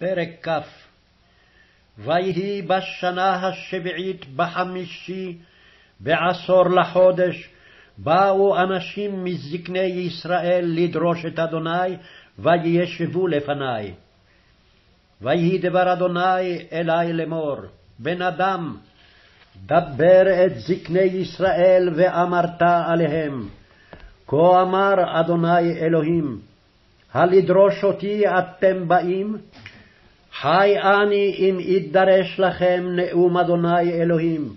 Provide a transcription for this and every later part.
פרק כ. ויהי בשנה השביעית בחמישי, בעשור לחודש, באו אנשים מזקני ישראל לדרוש את אדוני, וישבו לפני. ויהי דבר אדוני אלי לאמור, בן אדם, דבר את זקני ישראל ואמרת עליהם, כה אמר אדוני אלוהים, הלדרוש אותי אתם באים? חי אני אם ידרש לכם נאום אדוני אלוהים.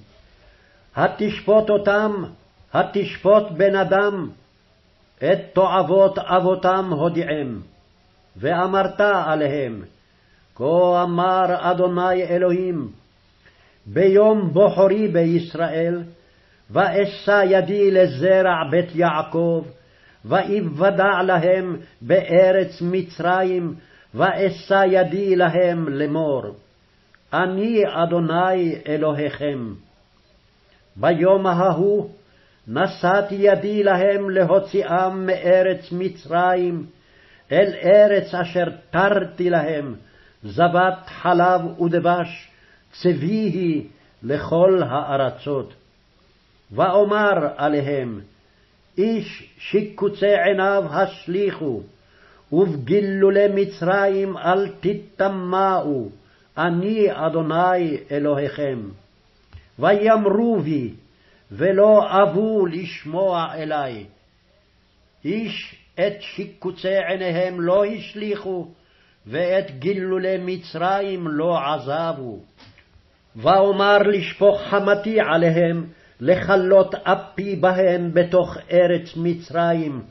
התשפוט אותם, התשפוט בן אדם, את תועבות אבותם הודיעם. ואמרת עליהם, כה אמר אדוני אלוהים, ביום בוחרי בישראל, ואשא ידי לזרע בית יעקב, ואיוודע להם בארץ מצרים, ואשא ידי להם לאמור, אני אדוני אלוהיכם. ביום ההוא נשאתי ידי להם להוציאם מארץ מצרים, אל ארץ אשר תרתי להם, זבת חלב ודבש, צבי היא לכל הארצות. ואומר עליהם, איש שיקוצי עיניו השליכו, ובגילולי מצרים אל תטמאו, אני אדוני אלוהיכם. ויאמרו בי, ולא אבו לשמוע אלי. איש את שיקוצי עיניהם לא השליכו, ואת גילולי מצרים לא עזבו. ואומר לשפוך חמתי עליהם, לכלות אפי בהם בתוך ארץ מצרים,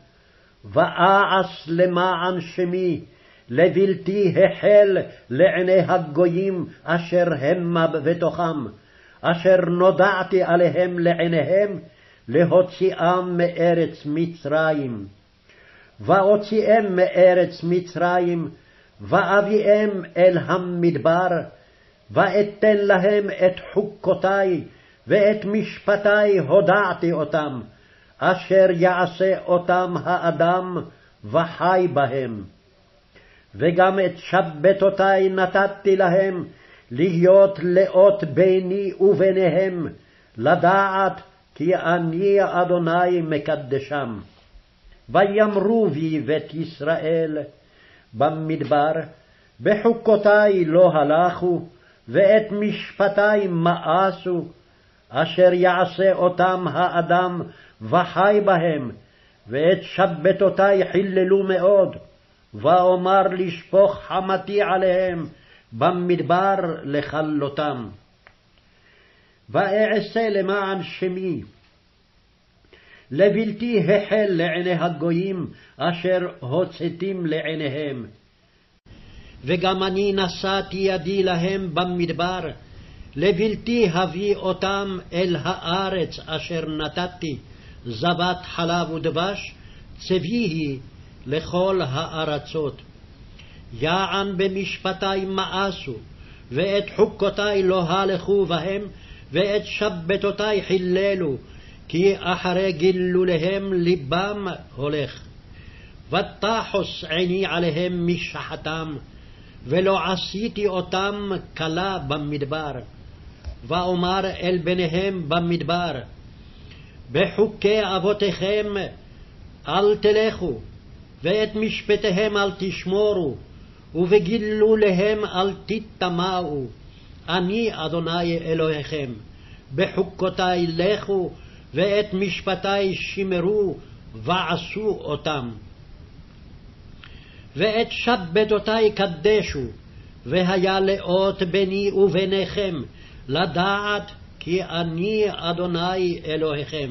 ואעש למען שמי, לבלתי החל לעיני הגויים אשר המה בתוכם, אשר נודעתי עליהם לעיניהם, להוציאם מארץ מצרים. ואוציאם מארץ מצרים, ואביאם אל המדבר, ואתן להם את חוקותי, ואת משפטי הודעתי אותם, אשר יעשה אותם האדם, וחי בהם. וגם את שבתותי נתתי להם, להיות לאות ביני וביניהם, לדעת כי אני אדוני מקדשם. ויאמרו בי בית ישראל במדבר, בחוקותי לא הלכו, ואת משפטי מאסו, אשר יעשה אותם האדם וחי בהם, ואת שבתותי חיללו מאוד, ואומר לשפוך חמתי עליהם במדבר לכלותם. ואעשה למען שמי, לבלתי החל לעיני הגויים, אשר הוצאתים לעיניהם. וגם אני נשאתי ידי להם במדבר, לבלתי הביא אותם אל הארץ אשר נתתי, זבת חלב ודבש, צביהי לכל הארצות. יען במשפטי מאסו, ואת חוקותי לא הלכו בהם, ואת שבתותי חיללו, כי אחרי גילוליהם לבם הולך. ותחוס עיני עליהם משחתם, ולא עשיתי אותם כלה במדבר. ואומר אל בניהם במדבר, בחוקי אבותיכם אל תלכו, ואת משפטיהם אל תשמורו, ובגילוליהם אל תטמאו. אני אדוני אלוהיכם, בחוקותי לכו, ואת משפטי שמרו, ועשו אותם. ואת שבתותי קדשו, והיה לאות ביני וביניכם, לדעת כי אני אדוני אלוהיכם.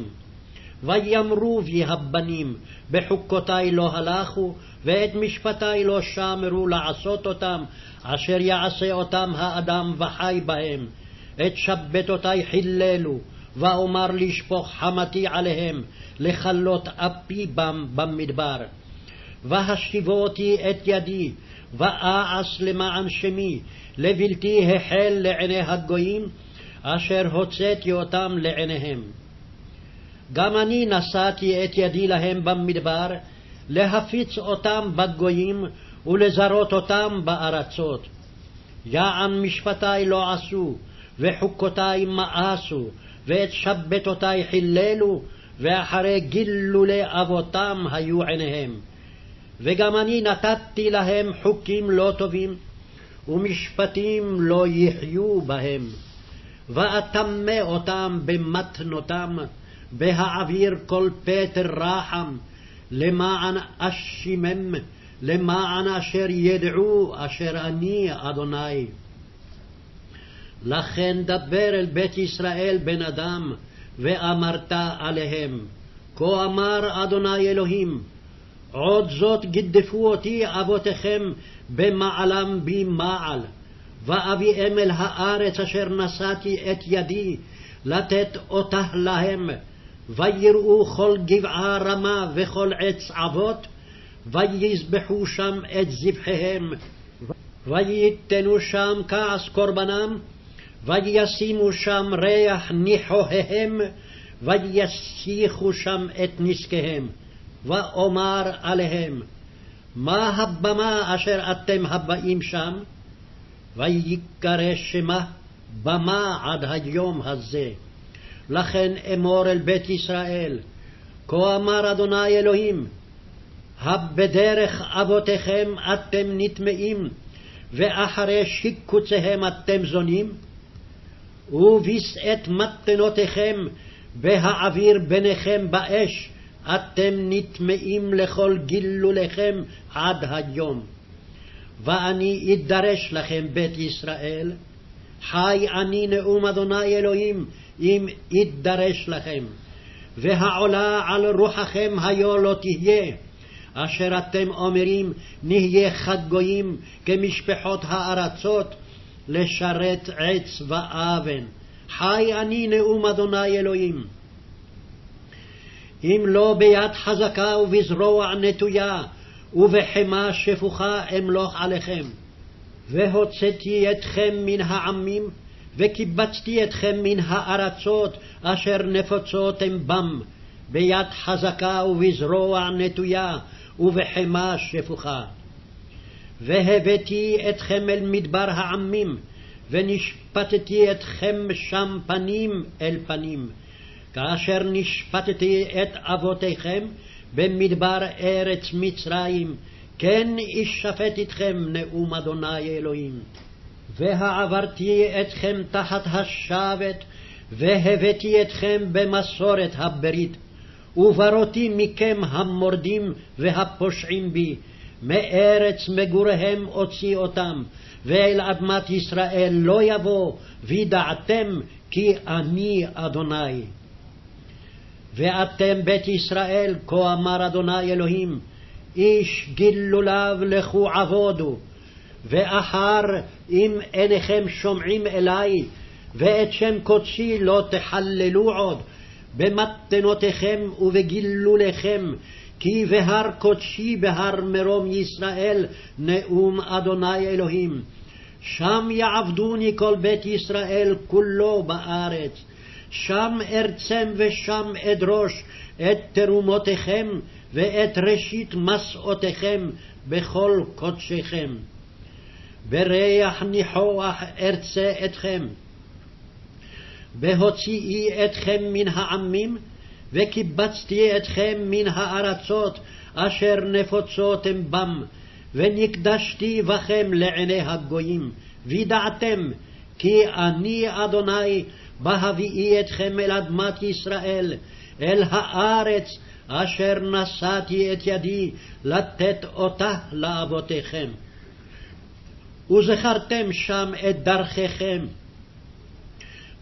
ויאמרו בי הבנים, בחוקותי לא הלכו, ואת משפטי לא שמרו לעשות אותם, אשר יעשה אותם האדם וחי בהם. את שבתותי חיללו, ואומר לשפוך חמתי עליהם, לכלות אפי במדבר. והשיבותי את ידי, ואעש למען שמי, לבלתי החל לעיני הגויים, אשר הוצאתי אותם לעיניהם. גם אני נשאתי את ידי להם במדבר, להפיץ אותם בגויים ולזרות אותם בארצות. יען משפטי לא עשו, וחוקותי מאסו, ואת שבתותי חיללו, ואחרי גילולי אבותם היו עיניהם. וגם אני נתתי להם חוקים לא טובים, ומשפטים לא יחיו בהם. ואטמא אותם במתנותם, בהעביר כל פטר רחם, למען אשימם, למען אשר ידעו אשר אני אדוני. לכן דבר אל בית ישראל בן אדם, ואמרת עליהם, כה אמר אדוני אלוהים, עוד זאת גדפו אותי אבותיכם במעלם בי מעל, ואביאם אל הארץ אשר נשאתי את ידי, לתת אותה להם, ויראו כל גבעה רמה וכל עץ אבות, ויזבחו שם את זבחיהם, וייתנו שם כעס קורבנם, וישימו שם ריח ניחוהיהם, ויסיחו שם את נזקיהם. ואומר עליהם, מה הבמה אשר אתם הבאים שם? ויקרא שמה במה עד היום הזה. לכן אמור אל בית ישראל, כה אמר אדוני אלוהים, הבדרך אבותיכם אתם נטמאים, ואחרי שיקוציהם אתם זונים? ובשאת מתנותיכם בהעביר ביניכם באש, אתם נטמאים לכל גילוליכם עד היום. ואני אדרש לכם בית ישראל, חי אני נאום אדוני אלוהים, אם אדרש לכם. והעולה על רוחכם היו לא תהיה, אשר אתם אומרים, נהיה חד גויים כמשפחות הארצות, לשרת עץ ואבן. חי אני נאום אדוני אלוהים. אם לא ביד חזקה ובזרוע נטויה, ובחמה שפוכה אמלוך עליכם. והוצאתי אתכם מן העמים, וקיבצתי אתכם מן הארצות אשר נפוצותם בם, ביד חזקה ובזרוע נטויה, ובחמה שפוכה. והבאתי אתכם אל מדבר העמים, ונשפטתי אתכם שם פנים אל פנים. כאשר נשפטתי את אבותיכם במדבר ארץ מצרים, כן אשפט אתכם נאום אדוני אלוהים. והעברתי אתכם תחת השבת, והבאתי אתכם במסורת הברית, וברותי מכם המורדים והפושעים בי, מארץ מגוריהם אוציא אותם, ואל אדמת ישראל לא יבוא, וידעתם כי אני אדוני. ואתם בית ישראל, כה אמר אדוני אלוהים, איש גילוליו לכו עבודו, ואחר אם עיניכם שומעים אלי, ואת שם קודשי לא תחללו עוד, במתנותיכם ובגילוליכם, כי בהר קודשי בהר מרום ישראל, נאום אדוני אלוהים. שם יעבדוני כל בית ישראל כולו בארץ. שם ארצם ושם אדרוש את תרומותיכם ואת ראשית מסעותיכם בכל קודשיכם. בריח ניחוח ארצה אתכם. בהוציאי אתכם מן העמים, וקיבצתי אתכם מן הארצות אשר נפוצותם בם, ונקדשתי בכם לעיני הגויים, וידעתם כי אני אדוני בהביאי אתכם אל אדמת ישראל, אל הארץ אשר נשאתי את ידי לתת אותה לאבותיכם. וזכרתם שם את דרכיכם,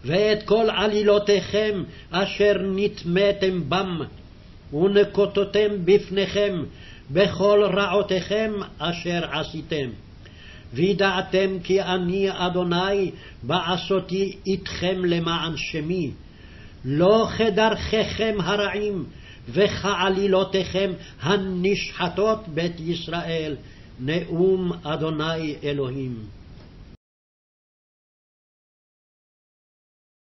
ואת כל עלילותיכם אשר נטמאתם בם, ונקוטותם בפניכם בכל רעותיכם אשר עשיתם. וידעתם כי אני אדוני בעשותי איתכם למען שמי. לא כדרכיכם הרעים וכעלילותיכם הנשחטות בית ישראל, נאום אדוני אלוהים.